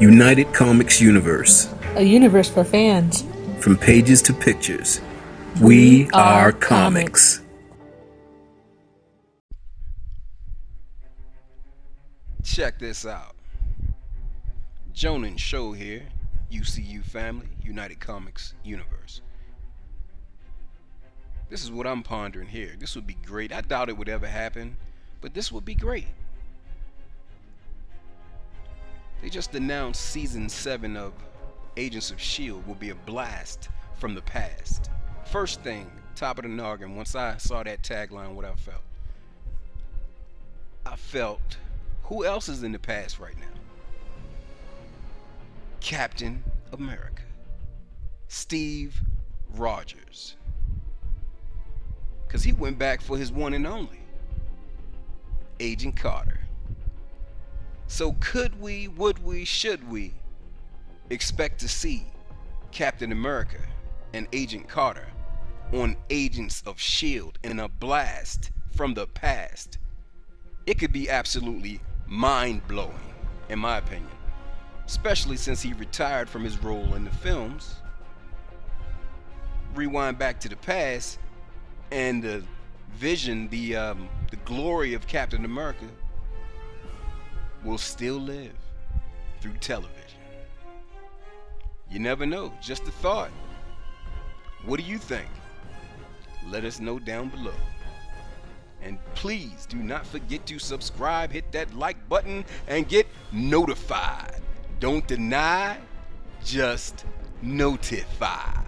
United Comics Universe. A universe for fans. From pages to pictures. We, are, comics. Check this out. JoninSho here, UCU family, United Comics Universe. This is what I'm pondering here. This would be great. I doubt it would ever happen, but this would be great. They just announced season 7 of Agents of S.H.I.E.L.D. will be a blast from the past. First thing, top of the noggin, once I saw that tagline, what I felt. I felt, who else is in the past right now? Captain America. Steve Rogers. Because he went back for his one and only. Agent Carter. So could we, would we, should we expect to see Captain America and Agent Carter on Agents of S.H.I.E.L.D. in a blast from the past? It could be absolutely mind blowing, in my opinion. Especially since he retired from his role in the films. Rewind back to the past, and the vision, the um, the glory of Captain America will still live through television. You never know, just a thought. What do you think? Let us know down below. And please do not forget to subscribe, hit that like button, and get notified. Don't deny, just notify.